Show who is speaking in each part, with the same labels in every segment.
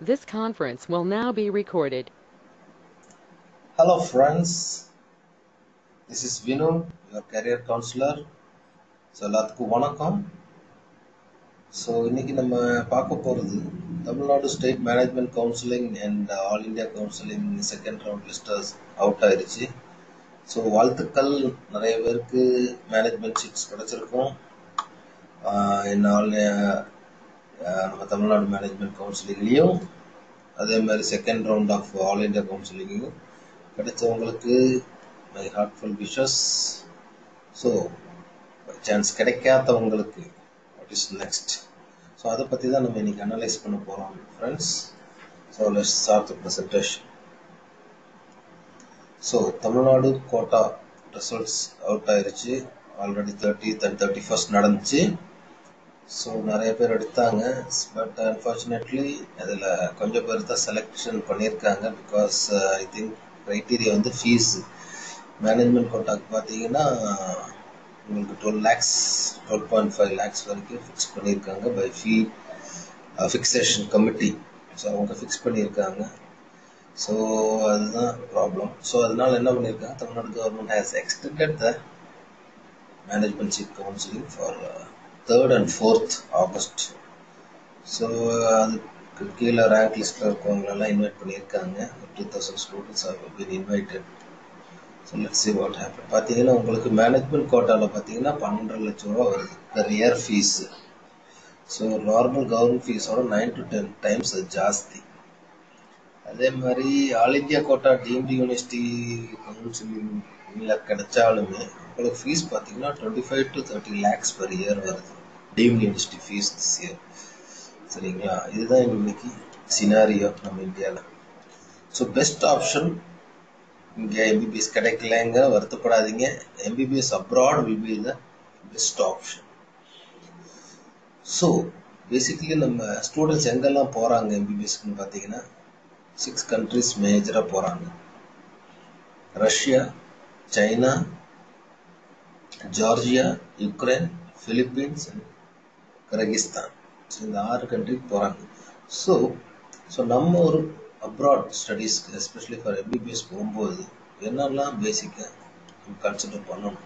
Speaker 1: This conference will now be recorded.
Speaker 2: Hello, friends. This is Vinu, your career counselor. So எல்லாத்துக்கும் வணக்கம் so இன்னைக்கு நம்ம பார்க்க போகிறது Tamil Nadu state management counselling and all India counselling second round lists are out ஆயிருச்சு so வாழ்த்துக்கள் நிறைய பேருக்கு மேனேஜ்மெண்ட் சீட்ஸ் கிடச்சிருக்கும் என்னால் நம்ம தமிழ்நாடு மேனேஜ்மெண்ட் கவுன்சிலிங்லேயும் அதே மாதிரி second round of all India கவுன்சிலிங்கும் கிடைச்சவங்களுக்கு my heartful wishes so chance கிடைக்காதவங்களுக்கு what is next so அதை பற்றி தான் நம்ம இன்றைக்கி அனலைஸ் பண்ண போகிறோம் friends so let's start the presentation so Tamil Nadu quota results out ஆயிருச்சு. Already thirty and thirty first நடந்துச்சு. So நிறைய பேர் எடுத்தாங்க. பட் அன்ஃபார்ச்சுனேட்லி அதில் கொஞ்சம் பேர் தான் செலெக்ஷன் பண்ணியிருக்காங்க. பிகாஸ் ஐ திங்க் க்ரைட்டீரியா வந்து ஃபீஸ் மேனேஜ்மெண்ட் கோட்டாக்கு பார்த்தீங்கன்னா உங்களுக்கு twelve lakhs twelve point five lakhs வரைக்கும் ஃபிக்ஸ் பண்ணியிருக்காங்க by fee fixation committee so அவங்க ஃபிக்ஸ் பண்ணியிருக்காங்க. ஸோ அதுதான் ப்ராப்ளம் ஸோ அதனால என்ன பண்ணியிருக்காங்க? Tamil Nadu government has extended the management seat counselling for third and fourth August so அதுக்கு கீழே ரேங்க் லிஸ்ட்டில் இருக்கவங்களெல்லாம் இன்வைட் பண்ணியிருக்காங்க. Two thousand students are been invited so let's see what happen பார்த்தீங்கன்னா உங்களுக்கு மேனேஜ்மெண்ட் கோட்டாவில் பார்த்தீங்கன்னா பன்னெண்டரை லட்சம் ரூபா வருது. Per year fees so normal government ஃபீஸோட nine to ten times ஜாஸ்தி. அதே மாதிரி all India quota deemed university கவுன்சிலிங்கில் கிடைச்சாலுமே உங்களுக்கு ஃபீஸ் பார்த்தீங்கன்னா twenty five to thirty lakhs per year வருது deemed university fees this year சரிங்களா? இதுதான் இன்னைக்கு சினாரியோ நம்ம இந்தியாவில் ஸோ பெஸ்ட் ஆப்ஷன் இங்கே எம்பிபிஎஸ் கிடைக்கலங்க வருத்தப்படாதீங்க. MBBS abroad will be the best option so basically நம்ம ஸ்டூடெண்ட்ஸ் எங்கெல்லாம் போகிறாங்க எம்பிபிஎஸ்க்குன்னு பார்த்தீங்கன்னா சிக்ஸ் கண்ட்ரிஸ் மேஜராக போகிறாங்க Russia China Georgia Ukraine Philippines Kyrgyzstan so இந்த ஆறு கண்ட்ரிக்கு போகிறாங்க ஸோ ஸோ நம்ம ஒரு அப்ராட் ஸ்டடீஸ்க்கு எஸ்பெஷலி ஃபார் எம்பிபிஎஸ் போகும்போது என்னெல்லாம் பேசிக்காக நம்ம கன்சிடர் பண்ணணும்?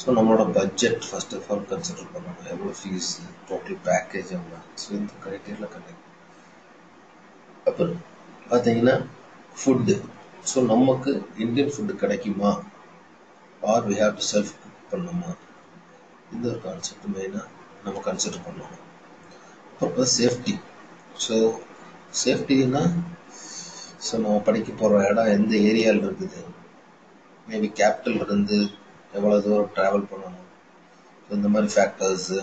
Speaker 2: ஸோ நம்மளோட budget first of all consider பண்ணணும். எவ்வளோ ஃபீஸ் டோட்டல் பேக்கேஜ் எவ்வளோ ஸோ இந்த க்ரைட்டீரியில் கனெக்ட் அப்புறம் பார்த்தீங்கன்னா ஃபுட்டு ஸோ நமக்கு இந்தியன் ஃபுட்டு கிடைக்குமா? Or we have to self cook பண்ணுமா? இந்த ஒரு கான்செப்ட் மெயினாக நம்ம கன்சிடர் பண்ணணும். அப்புறம் சேஃப்டி ஸோ சேஃப்டின்னா ஸோ நம்ம படிக்க போகிற இடம் எந்த ஏரியாவில் இருக்குது? மேபி கேபிட்டல் இருந்து எவ்வளோ தூரம் ட்ராவல் பண்ணணும்? ஸோ இந்த மாதிரி ஃபேக்டர்ஸு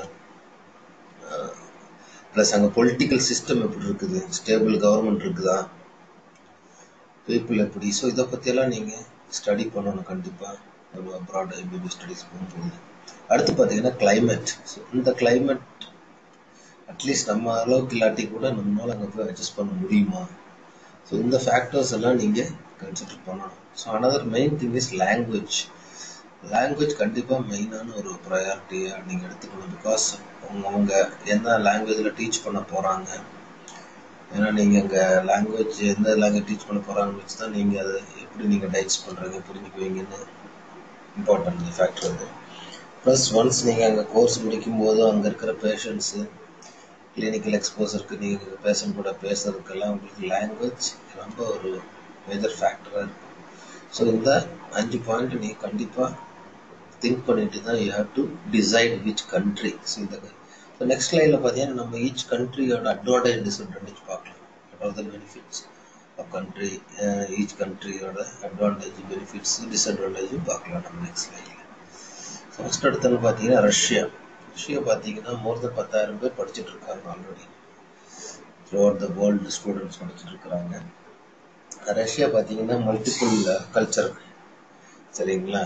Speaker 2: ப்ளஸ் அங்கே பொலிட்டிக்கல் சிஸ்டம் எப்படி இருக்குது? ஸ்டேபிள் கவர்மெண்ட் இருக்குதா? பீப்புள் எப்படி? ஸோ இதை பற்றியெல்லாம் நீங்கள் ஸ்டடி பண்ணணும் கண்டிப்பாக நம்ம அப்ராட் எம்பிபி ஸ்டடிஸ் போகும்போது அடுத்து பார்த்தீங்கன்னா கிளைமேட் ஸோ இந்த கிளைமேட் அட்லீஸ்ட் நம்ம அளவுக்கு இல்லாட்டி கூட நம்மளால் அங்கே போய் அட்ஜஸ்ட் பண்ண முடியுமா? ஸோ இந்த ஃபேக்டர்ஸ் எல்லாம் நீங்கள் கன்சிடர் பண்ணணும். So another main thing is language language கண்டிப்பாக மெயினான ஒரு ப்ரையாரிட்டியாக நீங்கள் எடுத்துக்கணும் பிகாஸ் அவங்க அவங்க எந்த லாங்குவேஜில் டீச் பண்ண போகிறாங்க ஏன்னா நீங்கள் அங்கே லாங்குவேஜ் எந்த லாங்குவேஜ் டீச் பண்ண போகிறாங்கன்னு வச்சு தான் நீங்கள் அதை எப்படி நீங்கள் டைஜஸ்ட் பண்ணுறீங்க புரிஞ்சுக்குவீங்கன்னு இம்பார்ட்டன்ட் ஃபேக்டர் அது ப்ளஸ் ஒன்ஸ் நீங்கள் அங்கே கோர்ஸ் முடிக்கும் போது அங்கே இருக்கிற பேஷண்ட்ஸு கிளினிக்கல் எக்ஸ்போசருக்கு நீங்கள் பேஷண்ட் கூட பேசுறதுக்கெல்லாம் உங்களுக்கு லாங்குவேஜ் ரொம்ப ஒரு மேஜர் ஃபேக்டராக இருக்கும். ஸோ இந்த அஞ்சு பாயிண்ட் நீங்கள் கண்டிப்பாக திங்க் பண்ணிட்டு தான் you have to decide which country so இந்த ஸோ நெக்ஸ்ட் லைனில் பார்த்தீங்கன்னா நம்ம ஈச் கண்ட்ரியோட அட்வான்டேஜ் டிஸ்அட்வான்டேஜ் பார்க்கலாம். What are the benefits of country each கண்ட்ரியோட advantage benefits டிஸ்அட்வான்டேஜும் பார்க்கலாம் நம்ம நெக்ஸ்ட் லைனில் ஸோ ஃபஸ்ட் அடுத்தது பார்த்தீங்கன்னா ரஷ்யா ரஷ்யா பார்த்தீங்கன்னா மோர் தென் பத்தாயிரம் பேர் படிச்சுட்டு இருக்காங்க already throughout the world students படிச்சுட்டு இருக்கிறாங்க ரஷ்யா பார்த்தீங்கன்னா மல்டிபிள் கல்ச்சர் சரிங்களா?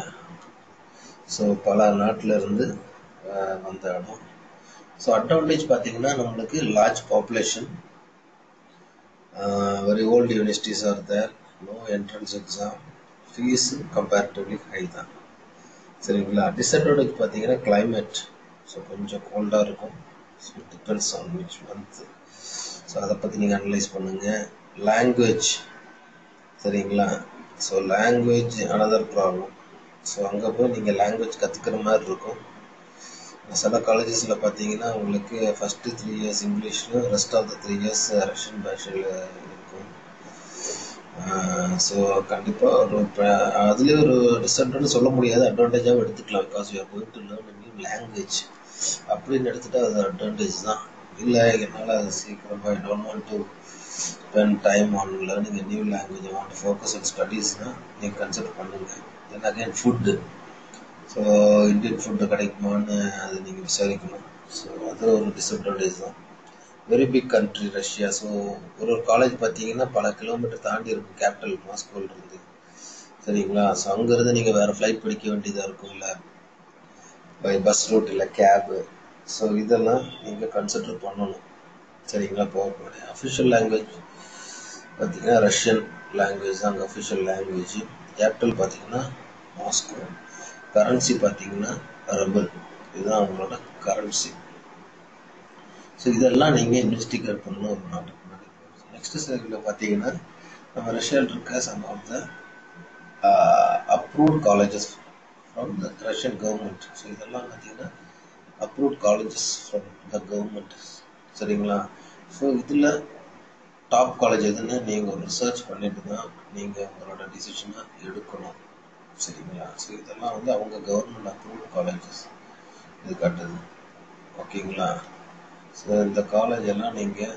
Speaker 2: ஸோ பல நாட்டில் இருந்து வந்த இடம். ஸோ அட்வான்டேஜ் பார்த்தீங்கன்னா நம்மளுக்கு large population very old universities are there no entrance exam fees comparatively high தான். சரிங்களா? டிஸ்அட்வான்டேஜ் பார்த்தீங்கன்னா கிளைமேட் ஸோ கொஞ்சம் கோல்டாக இருக்கும். So depends on which month so அதை பற்றி நீங்கள் அனலைஸ் பண்ணுங்கள் லாங்குவேஜ் சரிங்களா? So language another problem so அங்கே போய் நீங்கள் லாங்குவேஜ் கற்றுக்கிற மாதிரி இருக்கும். சில காலேஜஸில் பார்த்தீங்கன்னா உங்களுக்கு ஃபஸ்ட்டு த்ரீ இயர்ஸ் இங்கிலீஷில் rest of the three years Russian பாஷையில் இருக்கும். ஸோ கண்டிப்பாக ஒரு அதுலேயே ஒரு டிஸ்அட்வான்டேஜ் சொல்ல முடியாது. அட்வான்டேஜாகவும் எடுத்துக்கலாம். Because you are going to learn new language அப்படின்னு எடுத்துகிட்டா அது அட்வான்டேஜ் தான். இல்லை என்னால் அது சீக்கிரமாக I don't want to spend time on learning new language want focus on ஸ்டடீஸ்னால் நீங்கள் கன்சிடர் பண்ணுங்கள் then again food so Indian food கிடைக்குமான்னு அது நீங்கள் விசாரிக்கணும். ஸோ அது ஒரு டிஸ்அட்வான்டேஜ் தான். Very big country Russia so ஒரு ஒரு காலேஜ் பார்த்தீங்கன்னா பல கிலோமீட்டர் தாண்டி இருக்கும் கேபிட்டல் மாஸ்கோவில் இருந்து. சரிங்களா? ஸோ அங்கேருந்து நீங்கள் வேறு ஃப்ளைட் பிடிக்க வேண்டியதாக இருக்கும் இல்லை? பை பஸ் ரூட் இல்லை கேபு ஸோ இதெல்லாம் நீங்கள் கன்சிடர் பண்ணணும். சரிங்களா? போக அஃபிஷியல் லாங்குவேஜ் பார்த்தீங்கன்னா ரஷ்யன் லாங்குவேஜ் தான் அங்கே அஃபிஷியல் லாங்குவேஜ் கேபிட்டல் பார்த்தீங்கன்னா மாஸ்கோ கரன்சி பார்த்தீங்கன்னா ரபல் இதுதான் அவங்களோட கரன்சி ஸோ இதெல்லாம் நீங்கள் இன்வெஸ்டிகேட் பண்ணணும் ஒரு நாட்டுக்கு முன்னாடி நெக்ஸ்ட் சைடில் பார்த்தீங்கன்னா நம்ம ரஷ்யாவில் இருக்க some of the approved colleges from the Russian government so இதெல்லாம் பார்த்தீங்கன்னா approved colleges from the government சரிங்களா? ஸோ இதில் டாப் காலேஜ் எதுன்னு நீங்கள் ஒரு ரிசர்ச் பண்ணிட்டு தான் நீங்கள் உங்களோட டிசிஷனை எடுக்கணும். சரிங்களா ஸோ இதெல்லாம் வந்து அவங்க கவர்மெண்ட் அப்ரூவ்ட் காலேஜஸ் இது காட்டுது ஓகேங்களா ஸோ இந்த காலேஜ் எல்லாம் நீங்கள்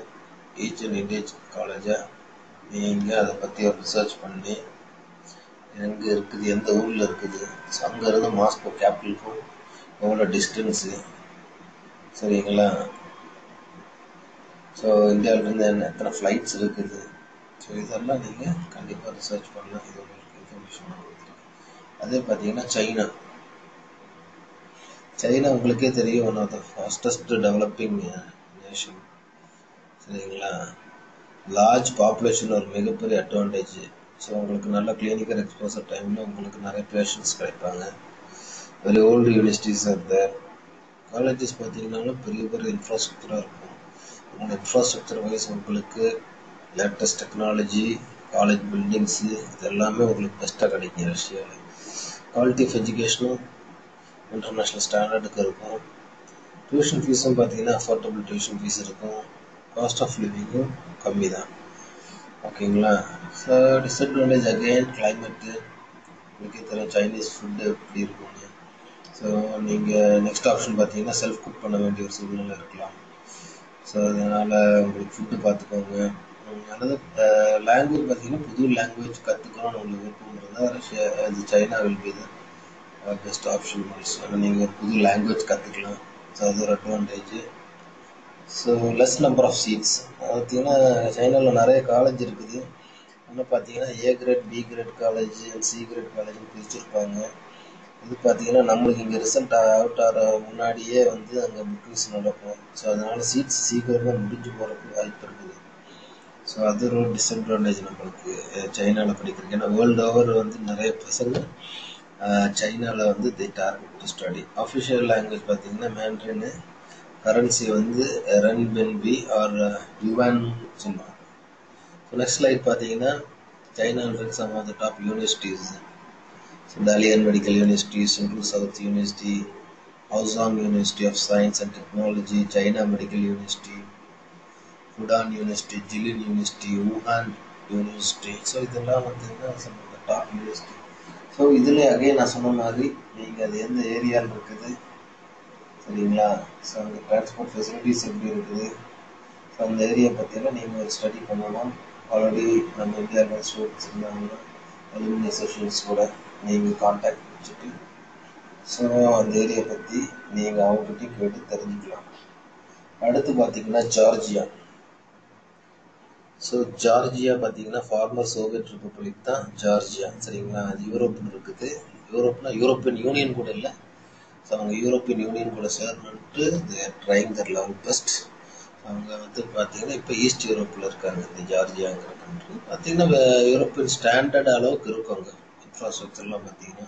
Speaker 2: ஈச் அண்ட் இண்டேஜ் காலேஜை நீங்கள் அதை பற்றி ஒரு ரிசர்ச் பண்ணி எங்கே இருக்குது எந்த ஊரில் இருக்குது ஸோ அங்கேருந்து மாஸ்கோ கேபிட்டலுக்கும் எவ்வளோ டிஸ்டன்ஸு சரிங்களா? ஸோ இந்தியாவிலேருந்து என்ன எத்தனை ஃப்ளைட்ஸ் இருக்குது? ஸோ இதெல்லாம் நீங்கள் கண்டிப்பாக ரிசர்ச் பண்ணலாம். இது உங்களுக்கு இன்ஃபர்மேஷன் கொடுத்துருக்கேன் அதே பார்த்தீங்கன்னா சைனா. சைனா உங்களுக்கே தெரியும் one of the fastest developing nation சரிங்களா? லார்ஜ் பாப்புலேஷன் ஒரு மிகப்பெரிய அட்வான்டேஜ் ஸோ உங்களுக்கு நல்ல கிளினிக்கல் எக்ஸ்போசர் டைமில் உங்களுக்கு நிறைய பேஷண்ட்ஸ் கிடைப்பாங்க. Very old universities are there colleges பார்த்தீங்கன்னாலும் பெரிய பெரிய இன்ஃப்ராஸ்ட்ரக்சராக இருக்கும். உங்களோட இன்ஃப்ராஸ்ட்ரக்சர் வைஸ் உங்களுக்கு லேட்டஸ்ட் டெக்னாலஜி காலேஜ் பில்டிங்ஸு இது எல்லாமே உங்களுக்கு பெஸ்ட்டாக கிடைக்கும் ரஷ்யாவில் குவாலிட்டி ஆஃப் எஜுகேஷனும் இன்டர்நேஷ்னல் ஸ்டாண்டர்டுக்கு இருக்கும். டியூஷன் ஃபீஸும் பார்த்தீங்கன்னா அஃபோர்டபுள் டியூஷன் ஃபீஸ் இருக்கும். காஸ்ட் ஆஃப் லிவிங்கும் கம்மி தான். ஓகேங்களா? ஸோ டிஸ்அட்வான்டேஜ் அகெயின் கிளைமேட்டு உங்களுக்கே தெரியும் சைனீஸ் ஃபுட்டு எப்படி இருக்கும்னு. ஸோ நீங்கள் நெக்ஸ்ட் ஆப்ஷன் பார்த்தீங்கன்னா செல்ஃப் குக் பண்ண வேண்டிய ஒரு சூழ்நிலை இருக்கலாம். ஸோ அதனால் உங்களுக்கு ஃபுட்டு பார்த்துக்கோங்க. அல்லது லாங்குவேஜ் பார்த்தீங்கன்னா புது லாங்குவேஜ் கற்றுக்கணும்னு உங்களுக்கு விருப்பம் இருந்தால் ரஷ்யா இது China will be best option also நீங்கள் ஒரு புது லாங்குவேஜ் கற்றுக்கலாம் ஸோ அது ஒரு advantage so less number of seats பார்த்தீங்கன்னா சைனாவில் நிறைய காலேஜ் இருக்குது. இன்னும் பார்த்தீங்கன்னா A grade B grade college C grade காலேஜ்னு பிரிச்சிருப்பாங்க. இது பார்த்தீங்கன்னா நம்மளுக்கு இங்கே ரிசல்ட் அவுட் ஆகிற முன்னாடியே வந்து அங்கே புக்கிங்ஸ் நடக்கும். ஸோ அதனால் சீட்ஸ் சீக்கிரமாக முடிஞ்சு போகிறதுக்கு வாய்ப்பு இருக்குது. ஸோ அது ஒரு டிஸ்அட்வான்டேஜ் நம்மளுக்கு சைனாவில் படிக்கிறதுக்கு. ஏன்னா வேர்ல்டு ஓவர் வந்து நிறைய பசங்க சைனாவில் வந்து the target to study official language பார்த்தீங்கன்னா மேண்ட்ரின்னு கரன்சி வந்து ரன் பென்பி ஆர் யுவான் சொல்லுவாங்க. ஸோ நெக்ஸ்ட் ஸ்லைட் பார்த்தீங்கன்னா சைனாவில் இருக்க some of the top universities so Dalian medical university central south university Huazhong university of science and technology China medical university Fudan university Jilin university Wuhan university. So இதெல்லாம் வந்து என்ன top university. So இதில் again நான் சொன்ன மாதிரி நீங்கள் அது எந்த ஏரியாவில் இருக்குது? சரிங்களா? ஸோ அங்கே டிரான்ஸ்போர்ட் ஃபெசிலிட்டிஸ் எப்படி இருக்குது? ஸோ அந்த ஏரியா பற்றியெல்லாம் நீங்கள் ஒரு ஸ்டடி பண்ணலாம் ஆல்ரெடி நம்ம இந்தியாவில் ஸ்டூடெண்ட்ஸ் இருந்தாங்கன்னா அலுமினி அசோசியேஷன்ஸ் கூட நீங்கள் காண்டாக்ட் வச்சுட்டு ஸோ அந்த ஏரியா பற்றி நீங்கள் அவங்ககிட்டையும் கேட்டு தெரிஞ்சுக்கலாம். அடுத்து பார்த்தீங்கன்னா ஜார்ஜியா. ஸோ ஜார்ஜியா பார்த்தீங்கன்னா ஃபார்மர் சோவியட் ரிப்பப்ளிக் தான் ஜார்ஜியா சரிங்களா? அது யூரோப்பில் இருக்குது. யூரோப்னா யூரோப்பியன் யூனியன் கூட இல்லை. ஸோ அவங்க யூரோப்பியன் யூனியன் கூட சேரணுன்ட்டு ட்ரைங் தர் லெவல் பெஸ்ட் அவங்க வந்து பார்த்தீங்கன்னா இப்போ ஈஸ்ட் யூரோப்பில் இருக்காங்க இந்த ஜார்ஜியாங்கிற கண்ட்ரி பார்த்தீங்கன்னா யூரோப்பியன் ஸ்டாண்டர்ட் அளவுக்கு இருக்கும் அங்கே. இன்ஃப்ராஸ்ட்ரக்சர்லாம் பார்த்தீங்கன்னா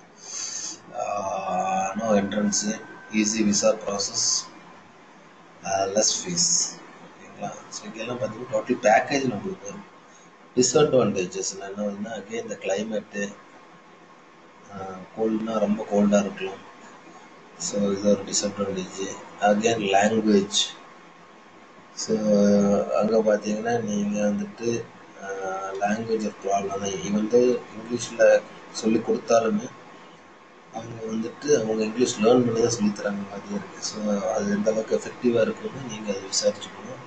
Speaker 2: no entrance easy visa process less fees ஓகேங்களா ஸோ இங்கெல்லாம் பார்த்தீங்கன்னா டோட்டல் பேக்கேஜ் நம்மளுக்கு வரும். டிஸ்அட்வான்டேஜஸ் என்ன வருதுன்னா அகே இந்த கிளைமேட்டு கோல்டுனா ரொம்ப கோல்டாக இருக்கலாம். ஸோ இது ஒரு டிஸ்அட்வான்டேஜ் அகேன் லாங்குவேஜ் ஸோ அங்கே பார்த்தீங்கன்னா நீங்கள் வந்துட்டு லாங்குவேஜ் ஒரு ப்ராப்ளம் தான். ஈவன் தோ இங்கிலீஷில் சொல்லி கொடுத்தாலுமே அவங்க வந்துட்டு அவங்க இங்கிலீஷ் லேர்ன் பண்ணி தான் சொல்லித்தராங்க மாதிரி இருக்குது ஸோ அது எந்த அளவுக்கு எஃபெக்டிவாக இருக்குன்னு நீங்கள் அதை விசாரிச்சுக்கணும்.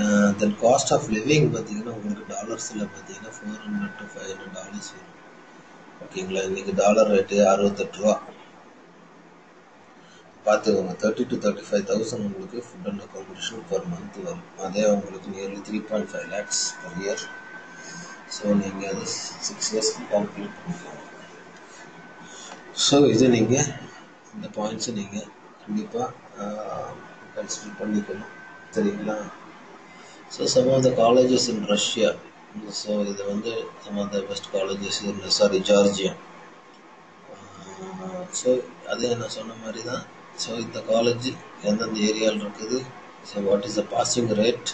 Speaker 2: Uh, then cost of living பார்த்தீங்கன்னா உங்களுக்கு டாலர்ஸில் பார்த்தீங்கன்னா four hundred to five hundred dollars வரும். ஓகேங்களா இன்றைக்கி டாலர் ரேட்டு அறுபத்தெட்டு ரூபா. பார்த்துக்கோங்க. Thirty to thirty five thousand உங்களுக்கு food and accommodation per month வரும். அதே உங்களுக்கு nearly three point five lakhs per year so நீங்கள் அது சிக்ஸ் இயர்ஸ்க்கு கால்குலேட் பண்ணிக்கோங்க. ஸோ இது நீங்கள் இந்த பாயிண்ட்ஸை நீங்கள் கண்டிப்பாக கன்சிடர் uh, பண்ணிக்கணும். சரிங்களா? So some of the colleges in Russia so இது வந்து some of the best colleges in sorry Georgia so அதே நான் சொன்ன மாதிரி தான் ஸோ இந்த காலேஜ் எந்தெந்த ஏரியாவில் இருக்குது? So what is the passing rate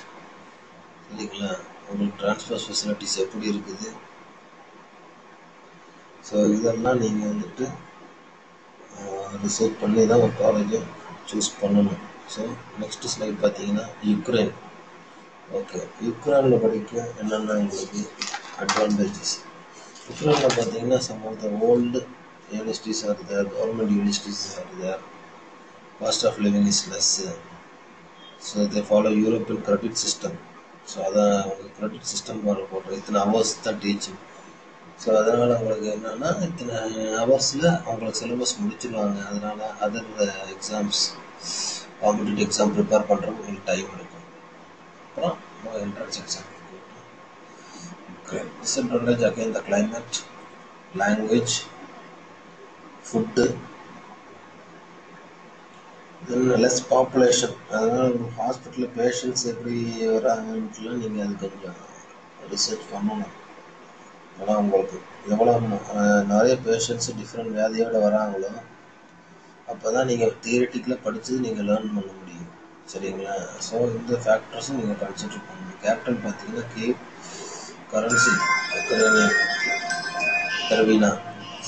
Speaker 2: சரிங்களா? உங்களுக்கு ட்ரான்ஸ்போர்ட் ஃபெசிலிட்டிஸ் எப்படி இருக்குது? ஸோ இதெல்லாம் நீங்கள் வந்துட்டு uh, ரிசர்ச் பண்ணி தான் ஒரு காலேஜை சூஸ் பண்ணணும். ஸோ நெக்ஸ்ட் ஸ்லைட் பார்த்தீங்கன்னா யுக்ரைன் ஓகே யுக்ரைனில் படிக்க என்னென்ன உங்களுக்கு அட்வான்டேஜஸ் யுக்ரைனில் பார்த்தீங்கன்னா some of the old universities are there government universities are there cost of living is less so they follow European credit system so அதான் உங்களுக்கு கிரெடிட் சிஸ்டம் ஃபாலோ பண்ணுறோம் இத்தனை ஹவர்ஸ் தான் டீச்சிங் ஸோ அதனால் அவங்களுக்கு என்னென்னா இத்தனை ஹவர்ஸில் அவங்களுக்கு சிலபஸ் முடிச்சிடுவாங்க அதனால் other exams competitive exam prepare பண்ணுறதுக்கு உங்களுக்கு டைம் எடுக்கும். அப்புறம் entrance exam disadvantage again the climate language food then less population அதனால் ஹாஸ்பிட்டலில் பேஷண்ட்ஸ் எப்படி வராங்கன்ட்டுலாம் நீங்கள் அது கொஞ்சம் ரிசர்ச் பண்ணணும். ஏன்னா உங்களுக்கு எவ்வளோ நிறைய பேஷண்ட்ஸ் டிஃப்ரெண்ட் வியாதியோடு வராங்களோ அப்போ தான் நீங்கள் தியரிட்டிக்கலாக படித்தது நீங்கள் லேர்ன் பண்ண முடியும். சரிங்களா? ஸோ இந்த ஃபேக்டர்ஸும் நீங்கள் கன்சிடர் பண்ணணும் கேபிட்டல் பார்த்தீங்கன்னா கே கரன்சி உக்ரைனியன் கர்வீனா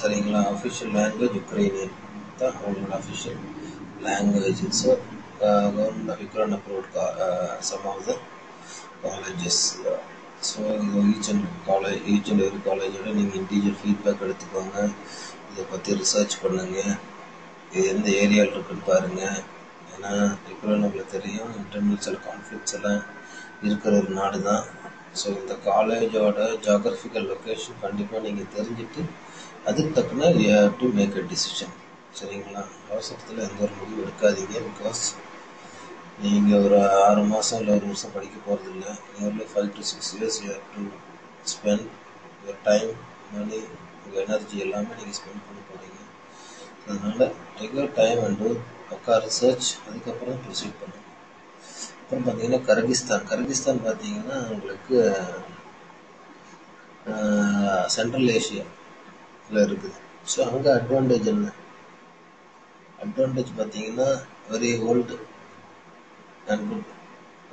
Speaker 2: சரிங்களா? அஃபிஷியல் லாங்குவேஜ் உக்ரைனியன் தான் அவங்களோட official language so government of Ukraine approved some of the colleges so இது each and college each and every காலேஜோட நீங்கள் இண்டிவிஜுவல் ஃபீட்பேக் எடுத்துக்கோங்க. இதை பற்றி ரிசர்ச் பண்ணுங்கள் இது எந்த ஏரியாவில் இருக்குன்னு பாருங்கள் ஏன்னா யுக்ரைன் நம்மளுக்கு தெரியும் இன்டர்னல் சில கான்ஃப்ளிக்ஸ் எல்லாம் இருக்கிற ஒரு நாடு தான் ஸோ இந்த காலேஜோட ஜாகிரபிக்கல் லொக்கேஷன் கண்டிப்பாக நீங்கள் தெரிஞ்சுட்டு அதுக்கு தக்கன you have to make a decision சரிங்களா? அவசரத்தில் எந்த ஒரு முடிவு எடுக்காதீங்க பிகாஸ் நீங்கள் ஒரு ஆறு மாதம் இல்லை ஒரு வருஷம் படிக்க போகிறது இல்லை nearly five to six years you have to spend your time money உங்கள் எனர்ஜி எல்லாமே நீங்கள் ஸ்பெண்ட் பண்ண போகிறீங்க அதனால் டேக் டைம் அண்ட் டூ உட்கார் ரிசர்ச் அதுக்கப்புறம் ப்ரொசீட் பண்ணும் அப்புறம் பார்த்தீங்கன்னா கர்கிஸ்தான். கர்கிஸ்தான் பார்த்தீங்கன்னா உங்களுக்கு சென்ட்ரல் ஏஷியாவில் இருக்குது. ஸோ அங்கே அட்வான்டேஜ் என்ன? அட்வான்டேஜ் பார்த்தீங்கன்னா very old and good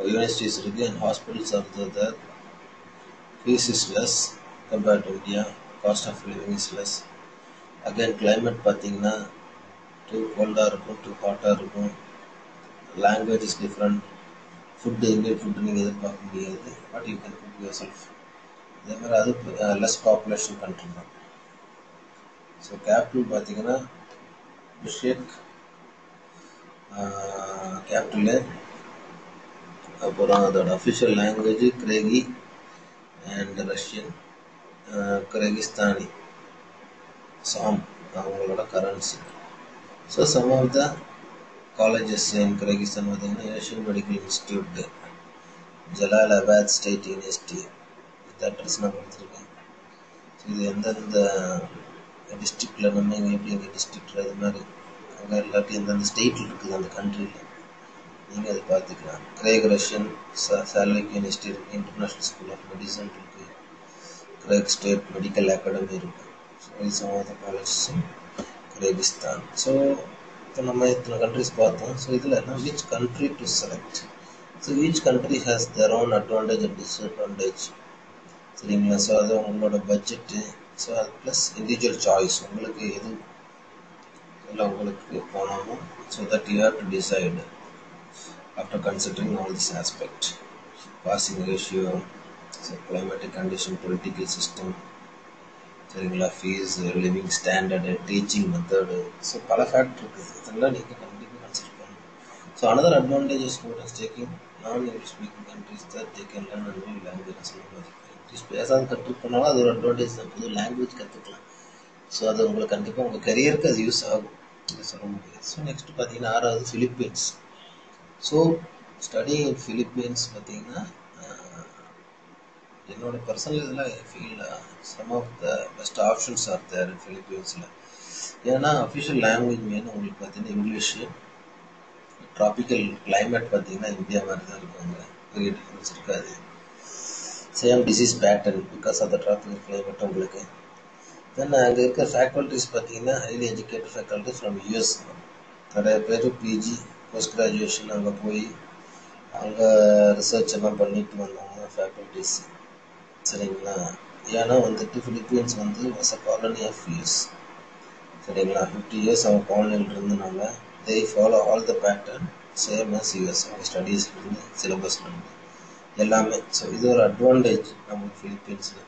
Speaker 2: universities இருக்குது and hospitals are there fees is less compared to India cost of living is less again climate பார்த்தீங்கன்னா டூ கோல்டாக இருக்கும் டூ ஹாட்டாக இருக்கும். Language is different food Indian food நீங்கள் எதிர்பார்க்க முடியாது. But you can cook yourself அதே மாதிரி அது லெஸ் பாப்புலேஷன் கண்ட்ரி தான். ஸோ கேபிட்டல் பார்த்தீங்கன்னா பிஷேக் கேபிட்டலு அப்புறம் அதோட official language Kyrgyz and Russian Kyrgyzstani som அவங்களோட currency so some of the colleges in Kyrgyzstan பார்த்தீங்கன்னா Asian medical institute Jalalabad state university இந்த அட்ரஸ் நான் கொடுத்துருக்கேன். ஸோ இது எந்தெந்த டிஸ்ட்ரிக்டில் நம்ம இங்கே எப்படி எங்கள் டிஸ்ட்ரிக்டில் அது மாதிரி அங்கே இல்லாட்டி எந்தெந்த ஸ்டேட்டில் இருக்குது அந்த கண்ட்ரியில் நீங்கள் அதை பார்த்துக்கலாம். கிரேக் ரஷ்யன் சாலிக் யூனிவர்சிட்டி இருக்குது இன்டர்நேஷ்னல் ஸ்கூல் ஆஃப் மெடிசன் இருக்குது கிரேக் ஸ்டேட் மெடிக்கல் அகாடமி இருக்குது ஸோ இது த ஸோ இப்போ நம்ம இத்தனை கண்ட்ரிஸ் பார்த்தோம். ஸோ இதில் என்ன? Which country to select so each country has their own advantage and disadvantage சரிங்களா? ஸோ அது உங்களோட பட்ஜெட்டு ஸோ அது ப்ளஸ் இண்டிவிஜுவல் சாய்ஸ் உங்களுக்கு எது இதில் உங்களுக்கு போனாலும் so that you have to decide after considering all this aspect passing ratio so climatic condition political system சரிங்களா fees living standard teaching method so பல ஃபேக்ட் இருக்குது இதெல்லாம் நீங்கள் கண்டிப்பாக consider so another advantage students taking non English speaking countries தான் they can learn and new language English பேசாத கற்றுக்கணும்னாலும் அது ஒரு அட்வான்டேஜ் தான். புது லாங்குவேஜ் கற்றுக்கலாம் ஸோ அது உங்களுக்கு கண்டிப்பாக உங்கள் கரியருக்கு அது யூஸ் ஆகும். இதை சொல்ல முடியாது. ஸோ நெக்ஸ்ட் பார்த்தீங்கன்னா ஆறாவது Philippines so study in Philippines பார்த்தீங்கன்னா என்னோட பர்சனல் இதில் feel some of the best options are there ஃபிலிப்பீன்ஸில் ஏன்னா அஃபிஷியல் லாங்குவேஜ் மெயின் உங்களுக்கு பார்த்தீங்கன்னா இங்கிலீஷு ட்ராபிக்கல் கிளைமேட் பார்த்தீங்கன்னா இந்தியா மாதிரி தான் இருக்குங்க பெரிய டிஃப்ரென்ஸ் இருக்காது. Same disease pattern because of the tropical climate உங்களுக்கு. தென் அங்கே இருக்கிற ஃபேக்கல்ட்டிஸ் பார்த்தீங்கன்னா highly educated faculty from US நிறைய பேர் பிஜி போஸ்ட் கிராஜுவேஷன் அங்கே போய் அங்கே ரிசர்ச் எல்லாம் பண்ணிட்டு வந்தாங்க ஃபேக்கல்ட்டிஸ் சரிங்களா? ஏன்னா வந்துட்டு ஃபிலிப்பீன்ஸ் வந்து was a colony of US சரிங்களா? ஃபிஃப்டி இயர்ஸ் அவங்க காலனியில் இருந்தனால they follow all the pattern same as US அவங்க ஸ்டடீஸ்லேருந்து சிலபஸ்லேருந்து எல்லாமே. ஸோ இது ஒரு அட்வான்டேஜ் நம்மளுக்கு ஃபிலிப்பீன்ஸில்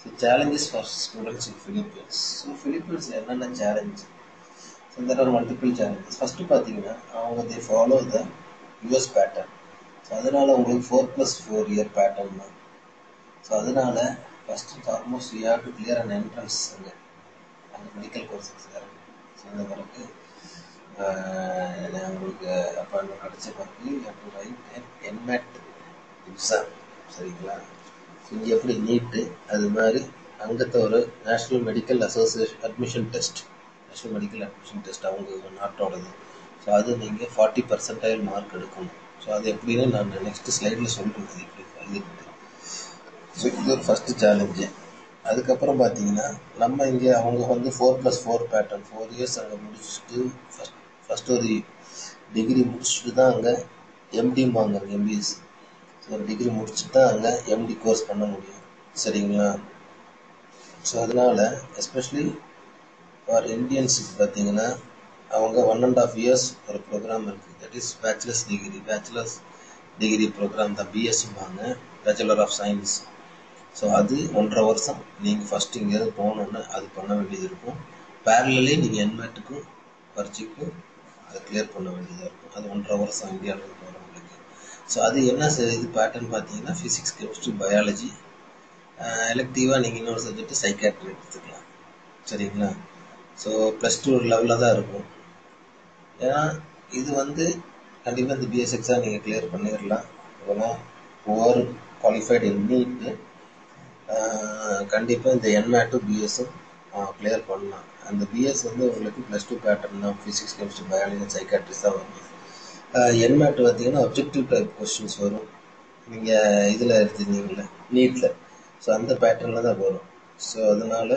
Speaker 2: so challenges for students in Philippines so ஃபிலிப்பீன்ஸில் என்னென்ன challenge so there are multiple challenges first பார்த்தீங்கன்னா அவங்க they follow the US pattern so அதனால் உங்களுக்கு four plus four year pattern தான். ஸோ அதனால first and foremost you have to clear and entrance அங்கே. அந்த medical courses so பிறகு உங்களுக்கு அப்பாயின்மெண்ட் கிடச்ச பிறகு you have to write NMAT exam சரிங்களா? இங்கே எப்படி நீட்டு அது மாதிரி அங்கத்த ஒரு national medical association admission test national medical admission test அவங்க நாட்டோடது. ஸோ அது நீங்கள் ஃபார்ட்டி பர்சன்டைல் மார்க் எடுக்கணும். ஸோ அது எப்படின்னு நான் நெக்ஸ்ட் ஸ்லைடில் சொல்கிறேன் அது எப்படி ஸோ இது ஒரு ஃபஸ்ட்டு சேலஞ்சு அதுக்கப்புறம் பார்த்தீங்கன்னா நம்ம இங்கே அவங்க வந்து four plus four pattern four years அங்கே முடிச்சுட்டு ஃபஸ்ட் ஃபஸ்ட் ஒரு டிகிரி முடிச்சுட்டு தான் அங்கே எம்டிம்பாங்க எம்பிஎஸ் ஸோ ஒரு டிகிரி முடிச்சுட்டு தான் அங்கே எம்டி கோர்ஸ் பண்ண முடியும். சரிங்களா? ஸோ அதனால் எஸ்பெஷலி ஃபார் இந்தியன்ஸுக்கு பார்த்தீங்கன்னா அவங்க ஒன் அண்ட் ஆஃப் இயர்ஸ் ஒரு ப்ரோக்ராம் இருக்குது that is bachelor's degree bachelor's degree programme தான் பிஎஸ்சிம்பாங்க பேச்சுலர் ஆஃப் சயின்ஸ் ஸோ அது ஒன்றரை வருஷம் நீங்கள் ஃபஸ்ட்டு இங்கேயாவது போகணுன்னு அது பண்ண வேண்டியது இருக்கும். பேரலே நீங்கள் என்மேட்டுக்கும் பரீட்சைக்கும் அதை கிளியர் பண்ண வேண்டியதாக இருக்கும். அது ஒன்றரை வருஷம் இந்தியாவில் போகிறவங்களுக்கு ஸோ அது என்ன இது பேட்டர்ன் பார்த்தீங்கன்னா ஃபிசிக்ஸ் கெமிஸ்ட்ரி பயாலஜி எலக்டிவாக நீங்கள் இன்னொரு சப்ஜெக்ட் சைக்காட்ரி எடுத்துக்கலாம். சரிங்களா? ஸோ ப்ளஸ் டூ லெவலில் தான் இருக்கும். ஏன்னா இது வந்து கண்டிப்பாக இந்த பிஎஸ்எக்ஸாக நீங்கள் கிளியர் பண்ணிடலாம். இதெல்லாம் ஓவர் குவாலிஃபைடு இன் நீட்டு கண்டிப்பாக இந்த என்மேட்டு பிஎஸ்ஸும் கிளியர் பண்ணலாம். அந்த பிஎஸ் வந்து உங்களுக்கு ப்ளஸ் டூ பேட்டர்ன் தான் ஃபிசிக்ஸ் கெமிஸ்ட்ரி பயாலஜி சைக்காட்ரிஸ் தான் வரும். என்மேட் பார்த்தீங்கன்னா அப்ஜெக்டிவ் டைப் கொஸ்டின்ஸ் வரும். நீங்கள் இதில் எடுத்துருந்தீங்கள நீட்டில் ஸோ அந்த பேட்டர்னில் தான் வரும். ஸோ அதனால்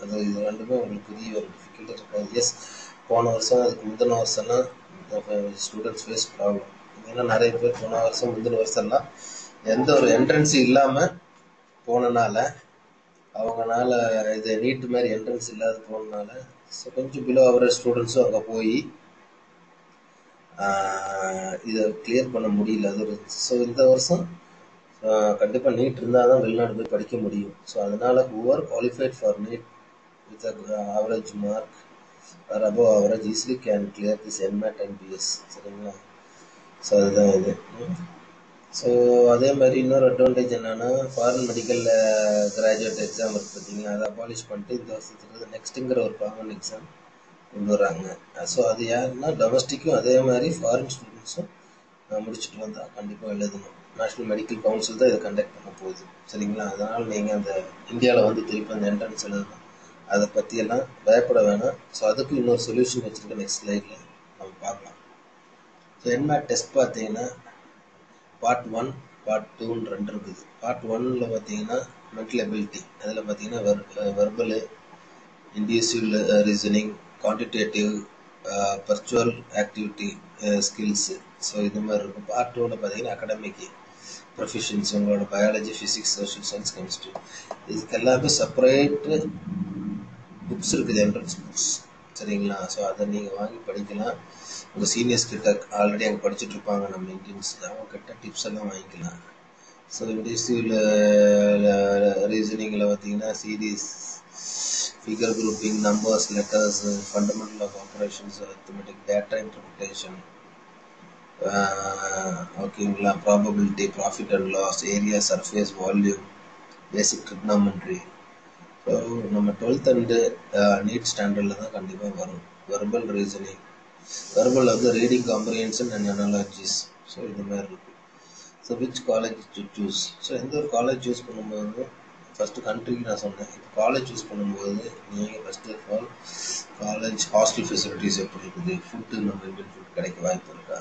Speaker 2: அது இது ரெண்டுமே உங்களுக்கு புதிய ஒரு டிஃபிகல்ட் இருக்காது. எஸ் போன வருஷம் அதுக்கு முந்தின வருஷம்னா ஸ்டூடெண்ட்ஸ் ஃபேஸ் ப்ராப்ளம் ஏன்னா நிறைய பேர் போன வருஷம் முந்தின வருஷம்லாம் எந்த ஒரு என்ட்ரன்ஸ் இல்லாமல் போனனால அவங்கனால இது நீட்டு மாதிரி என்ட்ரன்ஸ் இல்லாத போனனால ஸோ கொஞ்சம் பிலோ அவரேஜ் ஸ்டூடெண்ட்ஸும் அங்கே போய் இதை கிளியர் பண்ண முடியல. அது ஒரு ஸோ இந்த வருஷம் கண்டிப்பாக நீட் இருந்தால் தான் வெளிநாடு போய் படிக்க முடியும். ஸோ அதனால் who are qualified for NEET with average mark or above average easily can clear this NMAT and BS சரிங்களா? ஸோ அதுதான் இது. ஸோ அதே மாதிரி இன்னொரு அட்வான்டேஜ் என்னென்னா ஃபாரின் மெடிக்கலில் கிராஜுவேட் எக்ஸாம் இருக்குது பார்த்தீங்கன்னா அதை அபாலிஷ் பண்ணிட்டு இந்த வருஷத்துக்கு நெக்ஸ்ட்டுங்கிற ஒரு காமன் எக்ஸாம் கொண்டு வராங்க ஸோ அது யாருன்னா டொமஸ்டிக்கும் அதே மாதிரி ஃபாரின் ஸ்டூடெண்ட்ஸும் முடிச்சுட்டு வந்தால் கண்டிப்பாக எழுதணும். நேஷ்னல் மெடிக்கல் கவுன்சில் தான் இதை கண்டக்ட் பண்ண போகுது. சரிங்களா? அதனால் நீங்கள் அந்த இந்தியாவில் வந்து திருப்பி அந்த என்ட்ரன்ஸ் எழுதணும். அதை பற்றியெல்லாம் பயப்பட வேணாம். ஸோ அதுக்கு இன்னொரு சொல்யூஷன் வச்சுருக்க நெக்ஸ்ட் ஸ்லைடில் நம்ம பார்க்கலாம். ஸோ என்மேட் டெஸ்ட் பார்த்தீங்கன்னா பார்ட் ஒன் பார்ட் டூன்னு ரெண்டு இருக்குது. பார்ட் ஒன்னில் பார்த்தீங்கன்னா மென்டல் எபிலிட்டி அதில் பார்த்தீங்கன்னா ver verbal inductive reasoning quantitative perceptual activity skills so இது மாதிரி இருக்கும். பார்ட் டூவில் பார்த்தீங்கன்னா அகடமிக்கு ப்ரொஃபஷன்ஸ் உங்களோட biology physics social science chemistry இதுக்கு எல்லாமே செப்பரேட்டு புக்ஸ் இருக்குது என்ட்ரன்ஸ் புக்ஸ் சரிங்களா? ஸோ அதை நீங்கள் வாங்கி படிக்கலாம். உங்கள் சீனியர்ஸ் கிட்ட ஆல்ரெடி அங்கே படிச்சுட்டு இருப்பாங்க. நம்ம இந்தியன்ஸ் அவங்க கிட்ட டிப்ஸ் எல்லாம் வாங்கிக்கலாம். ஸோ இண்டஸ்ட்ரியல் ரீசனிங்கில் பார்த்தீங்கன்னா series figure grouping numbers letters fundamental of operations arithmetic data interpretation ஓகேங்களா probability profit and loss area surface volume basic trigonometry so நம்ம டுவெல்த் அண்டு நீட் ஸ்டாண்டர்டில் தான் கண்டிப்பாக வரும். வெர்பல் ரீசனிங் வெர்பல் வந்து reading comprehension and analogies so இந்த மாதிரி இருக்குது so which college to choose so எந்த ஒரு காலேஜ் சூஸ் பண்ணும்போது ஃபஸ்ட்டு கண்ட்ரிக்கு நான் சொன்னேன். இப்போ காலேஜ் சூஸ் பண்ணும்போது நீங்கள் first of all college hostel facilities எப்படி இருக்குது? ஃபுட்டு நம்ம இந்தியன் ஃபுட் கிடைக்க வாய்ப்பு இருக்கா?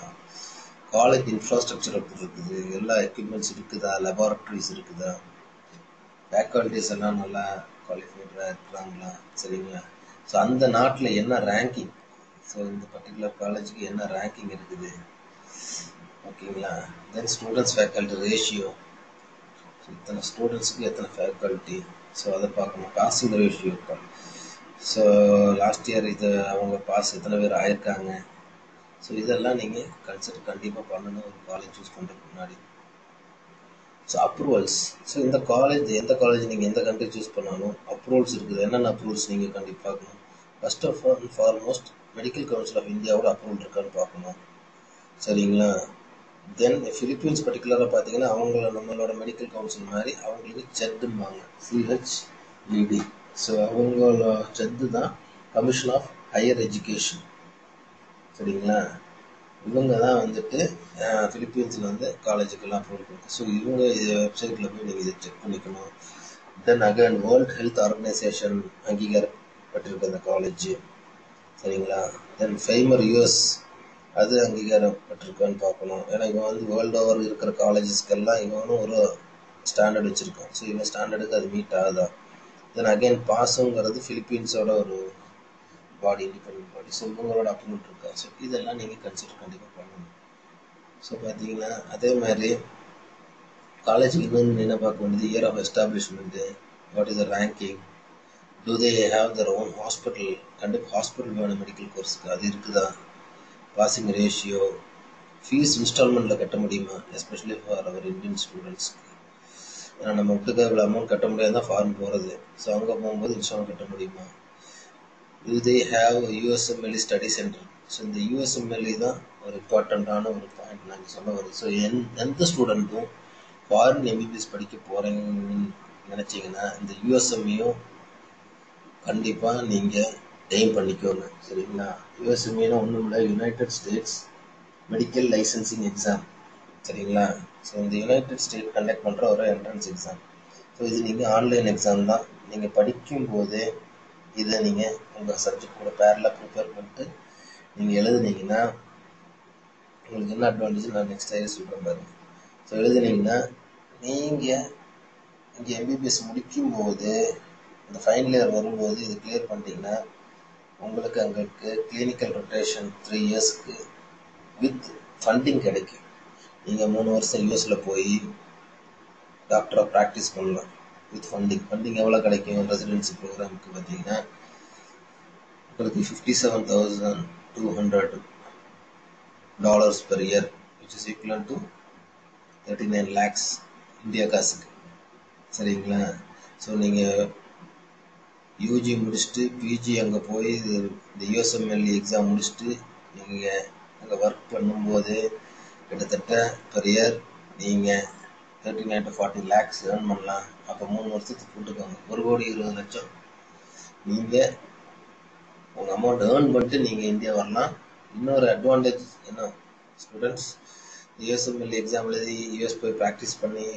Speaker 2: காலேஜ் இன்ஃப்ராஸ்ட்ரக்சர் எப்படி இருக்குது? எல்லா எக்யூப்மெண்ட்ஸ் இருக்குதா? லெபார்ட்ரிஸ் இருக்குதா? ஃபேக்கல்டிஸ் எல்லாம் நல்லா குவாலிஃபைடாக இருக்கிறாங்களா? சரிங்களா? ஸோ அந்த நாட்டில் என்ன ரேங்கிங் ஸோ இந்த பர்டிகுலர் காலேஜுக்கு என்ன ரேங்கிங் இருக்குது? ஓகேங்களா then students faculty ratio so இத்தனை ஸ்டூடெண்ட்ஸுக்கு எத்தனை ஃபேக்கல்ட்டி ஸோ அதை பார்க்கணும். பாசிங் ரேஷியோ இருக்கும் ஸோ லாஸ்ட் இயர் இது அவங்க பாஸ் எத்தனை பேர் ஆயிருக்காங்க? ஸோ இதெல்லாம் நீங்கள் கன்சிடர் கண்டிப்பாக பண்ணணும். ஒரு காலேஜ் சூஸ் பண்ணுறதுக்கு முன்னாடி. ஸோ அப்ரூவல்ஸ் ஸோ இந்த காலேஜ் எந்த காலேஜ் நீங்கள் எந்த கண்ட்ரி சூஸ் பண்ணாலும் அப்ரூவல்ஸ் இருக்குது. என்னென்ன அப்ரூவல்ஸ் நீங்கள் கண்டிப்பாக பார்க்கணும்? First of all foremost medical council of இந்தியாவோட அப்ரூவல் இருக்கான்னு பார்க்கணும். சரிங்களா? தென் ஃபிலிப்பீன்ஸ் பர்டிகுலராக பார்த்தீங்கன்னா அவங்கள நம்மளோட மெடிக்கல் கவுன்சில் மாதிரி அவங்களுக்கு செட்டும்பாங்க சிஹெச்இடி ஸோ அவங்களோட செட்டு தான் கமிஷன் ஆஃப் ஹையர் எஜுகேஷன் சரிங்களா? இவங்க தான் வந்துட்டு ஃபிலிப்பீன்ஸில் வந்து காலேஜுக்கெல்லாம் அப்ரூவல் கொடுக்கும் ஸோ இவங்க இது வெப்சைட்டில் போய் நீங்கள் இதை செக் பண்ணிக்கணும். Then again world health organisation அங்கீகாரப்பட்டிருக்கு அந்த காலேஜ் சரிங்களா? தென் ஃபைமர் யூஎஸ் அது அங்கீகாரப்பட்டிருக்கான்னு பார்க்கணும். ஏன்னா இவன் வந்து வேர்ல்டு ஓவர் இருக்கிற காலேஜஸ்க்கெல்லாம் இவனும் ஒரு ஸ்டாண்டர்ட் வச்சுருக்கான். ஸோ இவன் ஸ்டாண்டர்டுக்கு அது மீட் ஆகுதா? தென் அகைன் பாஸுங்கிறது ஃபிலிப்பீன்ஸோட ஒரு பாடி இண்டிபெண்ட் பாடி ஸோ இவங்களோட அப்ரூவல் இருக்கா? ஸோ இதெல்லாம் நீங்கள் கன்சிடர் கண்டிப்பாக பண்ணணும். ஸோ பார்த்தீங்கன்னா அதே மாதிரி காலேஜுக்கு இன்னொன்று என்ன பார்க்க வேண்டியது? Year of establishment what is the ranking do they have their own hospital கண்டிப்பாக ஹாஸ்பிட்டல் வேணும் மெடிக்கல் கோர்ஸுக்கு அது இருக்குதா? பாசிங் ரேஷியோ ஃபீஸ் இன்ஸ்டால்மெண்ட்டில் கட்ட முடியுமா? எஸ்பெஷலி ஃபார் அவர் இந்தியன் ஸ்டூடெண்ட்ஸ்க்கு ஏன்னா நம்ம விட்டுக்க இவ்வளோ அமௌண்ட் கட்ட முடியாது தான் ஃபாரின் போகிறது ஸோ அங்கே போகும்போது இன்ஸ்டால்மெண்ட் கட்ட முடியுமா? Do they have USMLE study centre so இந்த யூஎஸ்எம்எல்இ தான் ஒரு இம்பார்ட்டண்ட்டான ஒரு பாயிண்ட் நாங்கள் சொல்ல வருது ஸோ என் எந்த ஸ்டூடெண்ட்டும் ஃபாரின் எம்பிபிஎஸ் படிக்க போகிறேன்னு நினச்சிங்கன்னா இந்த யூஎஸ்எம்இயும் கண்டிப்பாக நீங்கள் எய்ம் பண்ணிக்கோங்க சரிங்களா? யூஎஸ்எம்ஏனா ஒன்றும் இல்லை United States medical licensing exam சரிங்களா? ஸோ இந்த யுனைடெட் ஸ்டேட் கண்டக்ட் பண்ணுற ஒரு என்ட்ரன்ஸ் எக்ஸாம் ஸோ இது நீங்கள் ஆன்லைன் எக்ஸாம் தான். நீங்கள் படிக்கும் போதே இதை நீங்கள் உங்கள் சப்ஜெக்ட் கூட பேரில் ப்ரிப்பேர் பண்ணிட்டு நீங்கள் எழுதுனீங்கன்னா உங்களுக்கு என்ன அட்வான்டேஜ் நான் நெக்ஸ்ட் இயர் சொல்கிறேன் பாருங்க. ஸோ எழுதுனீங்கன்னா நீங்கள் இங்கே எம்பிபிஎஸ் முடிக்கும் போது இந்த ஃபைனல் இயர் வரும்போது இது கிளியர் பண்ணிட்டீங்கன்னா உங்களுக்கு அங்கே கிளினிக்கல் ரொட்டேஷன் த்ரீ இயர்ஸ்க்கு வித் ஃபண்டிங் கிடைக்கும். நீங்கள் மூணு வருஷம் யூஎஸில் போய் டாக்டராக ப்ராக்டிஸ் பண்ணலாம். வித் ஃபண்டிங் ஃபண்டிங் எவ்வளோ கிடைக்கும்? ரெசிடென்சி ப்ரோக்ராமுக்கு பார்த்தீங்கன்னா உங்களுக்கு fifty seven thousand two hundred dollars per year which is equal to thirty nine lakhs India காசுக்கு. சரிங்களா? ஸோ நீங்கள் யூஜி முடிச்சுட்டு பிஜி அங்கே போய் இந்த யூஎஸ்எம்எல்இ எக்ஸாம் முடிச்சுட்டு நீங்கள் அங்கே ஒர்க் பண்ணும்போது கிட்டத்தட்ட பெர் இயர் நீங்கள் thirty nine to forty lakhs earn பண்ணலாம். அப்போ மூணு வருஷத்துக்கு போட்டுக்கோங்க. ஒரு கோடி இருபது லட்சம். நீங்கள் உங்கள் அமௌண்ட் ஏர்ன் பண்ணிட்டு நீங்கள் இந்தியா வரலாம். இன்னொரு அட்வான்டேஜ் என்ன ஸ்டூடெண்ட்ஸ் யூஎஸ்எம்எல்இ எக்ஸாம் எழுதி யூஎஸ் போய் ப்ராக்டிஸ் பண்ணி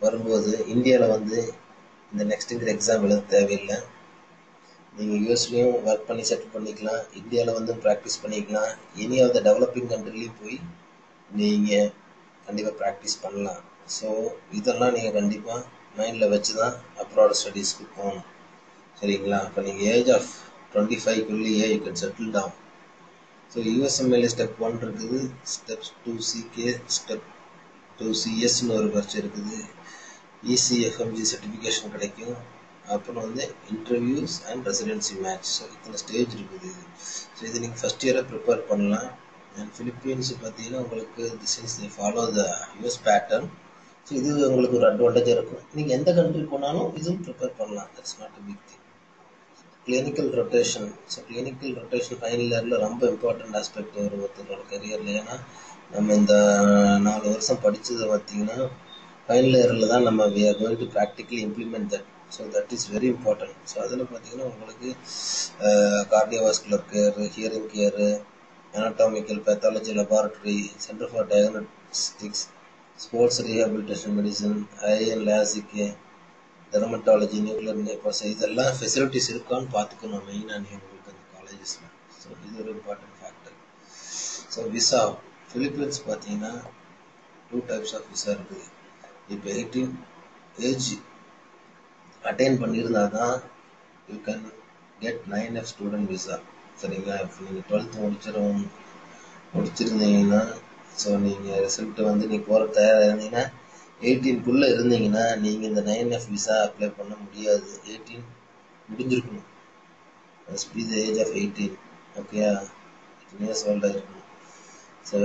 Speaker 2: வரும்போது இந்தியாவில் வந்து இந்த நெக்ஸ்ட் இயர் எக்ஸாம் எழுத தேவையில்லை. நீங்கள் யூஎஸ்லேயும் ஒர்க் பண்ணி செட்டில் பண்ணிக்கலாம். இந்தியாவில் வந்து ப்ராக்டிஸ் பண்ணிக்கலாம். எனி ஆஃப் த டெவலப்பிங் கண்ட்ரிலையும் போய் நீங்கள் கண்டிப்பாக ப்ராக்டிஸ் பண்ணலாம். ஸோ இதெல்லாம் நீங்கள் கண்டிப்பாக மைண்டில் வச்சு தான் அப்ராட் ஸ்டடீஸ்க்கு போகணும். சரிங்களா? இப்போ நீங்கள் age of twenty ஃபைவ்க்குள்ளேயே you can settle down so USMLE step one இருக்குது. Step two CK step two சிஎஸ்னு ஒரு பரிச்சு இருக்குது. இசிஎஃப்எம்ஜி சர்டிஃபிகேஷன் கிடைக்கும். அப்புறம் வந்து interviews and residency match so இத்தனை ஸ்டேஜ் இருக்குது. ஸோ இது நீங்கள் ஃபஸ்ட் இயராக ப்ரிப்பேர் பண்ணலாம். அண்ட் ஃபிலிப்பீன்ஸ் பார்த்தீங்கன்னா உங்களுக்கு this is the follow the US pattern so இது உங்களுக்கு ஒரு அட்வான்டேஜாக இருக்கும். நீங்கள் எந்த கண்ட்ரி போனாலும் இதுவும் ப்ரிப்பேர் பண்ணலாம். That's not a big thing clinical rotation so clinical rotation final இயரில் ரொம்ப இம்பார்ட்டன்ட் ஆஸ்பெக்ட் வரும் ஒருத்தரோட கரியரில் ஏன்னா நம்ம இந்த நாலு வருஷம் படித்ததை பார்த்தீங்கன்னா ஃபைனல் இயரில் தான் நம்ம we are going to practically implement that so that is very important so அதில் பார்த்தீங்கன்னா உங்களுக்கு cardiovascular care hearing care anatomical pathology laboratory, centre for diagnostics sports rehabilitation medicine Eye and LASIK, dermatology nuclear நேப்பர்ஸ் இதெல்லாம் facilities இருக்கான்னு பார்த்துக்கணும் மெயினாக நீங்கள் உங்களுக்கு அந்த காலேஜஸில் ஸோ இது ஒரு important factor so visa Philippines பார்த்தீங்கன்னா டூ டைப்ஸ் ஆஃப் விசா இருக்குது. இப்போ எயிட்டீன் ஏஜ் அட்டைன் பண்ணியிருந்தா தான் you can get nine F student visa சரிங்களா? இப்போ நீங்கள் டுவெல்த்து முடிச்சிடும் முடிச்சிருந்தீங்கன்னா ஸோ நீங்கள் ரிசல்ட்டு வந்து நீங்கள் போகிற தயாராக இருந்தீங்கன்னா எயிட்டீன்குள்ளே இருந்தீங்கன்னா நீங்கள் இந்த நைன் எஃப் விசா அப்ளை பண்ண முடியாது. Eighteen முடிஞ்சிருக்கணும். Must be the age of eighteen ஓகேயா எயிட்டீன் இயர்ஸ் ஓல்டாக இருக்கணும் ஸோ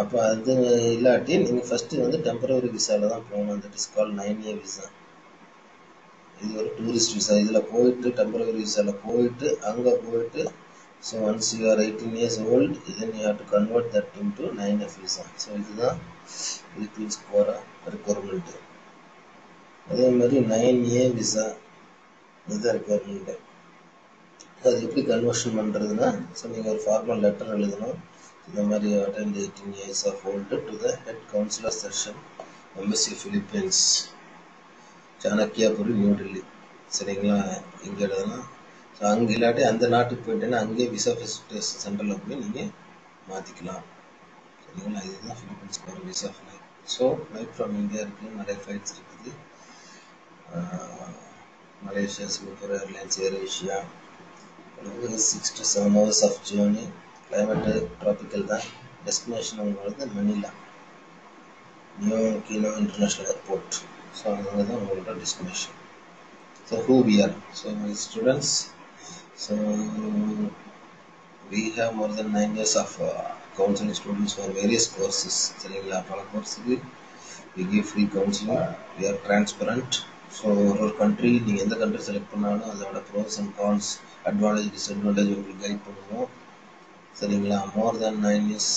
Speaker 2: அப்போ அது இல்லாட்டி நீங்கள் ஃபஸ்ட்டு வந்து டெம்பரவரி விசாவில் தான் போகணும். அந்த டிஸ்கால் நைன் இயர் விசா இது ஒரு டூரிஸ்ட் விசா இதில் போயிட்டு டெம்பரவரி விசாவில் போயிட்டு அங்கே போயிட்டு so once you are eighteen years old then you have to convert that into nine F visa so இதுதான் ஃபிலிப்பீன்ஸ் போகிற ரெக்குவயர்மெண்ட்டு அதே மாதிரி நைன் ஏ விசா இதுதான் ரெக்குவயர்மெண்ட்டு அது எப்படி கன்வர்ஷன் பண்ணுறதுன்னா ஸோ நீங்கள் ஒரு ஃபார்மல் லெட்டர் எழுதணும். இந்த மாதிரி attain eighteen years of old to the head consular section embassy Philippines Chanakyapuri New Delhi. சரிங்களா இங்கே எழுதுனா ஸோ அங்கே இல்லாட்டி அந்த நாட்டுக்கு போயிட்டேன்னா அங்கேயே விசா ஃபெசிலிட்டேஷன் சென்டரில் போய் நீங்கள் மாற்றிக்கலாம் சரிங்களா? இதுதான் ஃபிலிப்பைன்ஸ் போகிற visa flight so flight from India இருக்குது நிறைய ஃப்ளைட்ஸ் இருக்குது. Malaysia Singapore Airlines Air Asia six to seven hours of journey climate tropical தான். டெஸ்டினேஷன் உங்களுக்கு Manila. Ninoy Aquino international airport so அங்கே தான் உங்களோட destination so who we are so my students so we have more than nine years of uh, counseling students for various courses. சரிங்களா பல கோர்ஸுக்கு we give free counseling. We are transparent. So ஒரு ஒரு country நீங்கள் எந்த country select பண்ணாலும் அதோட pros and cons advantage disadvantage உங்களுக்கு கைட் பண்ணுவோம். சரிங்களா more than nine years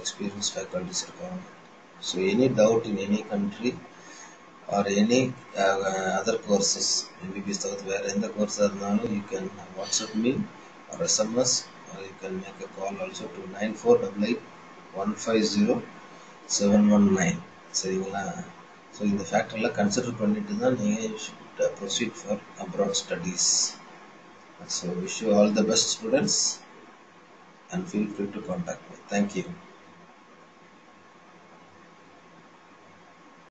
Speaker 2: experience faculties இருக்காங்க. So any doubt in any country or any other courses MBBS தவிர்த்து வேறு எந்த கோர்ஸாக இருந்தாலும் you can WhatsApp me or SMS or you can make a call also to 9488 150 சரிங்களா so இந்த ஃபேக்டர்லாம் consider பண்ணிட்டு தான் நீங்கள் should proceed for abroad studies so wish you all the best students and feel free to contact me thank you